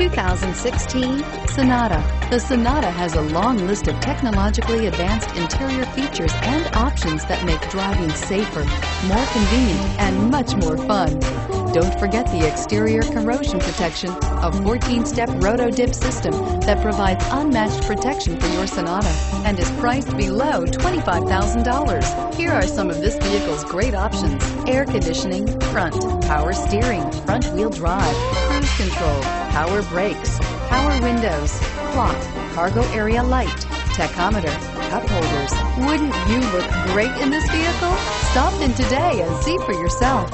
2016 Sonata. The Sonata has a long list of technologically advanced interior features and options that make driving safer, more convenient, and much more fun. Don't forget the exterior corrosion protection, a 14-step roto-dip system that provides unmatched protection for your Sonata and is priced below $25,000. Here are some of this vehicle's great options. Air conditioning, front, power steering, front wheel drive, cruise control, power brakes, power windows, clock, cargo area light, tachometer, cup holders. Wouldn't you look great in this vehicle? Stop in today and see for yourself.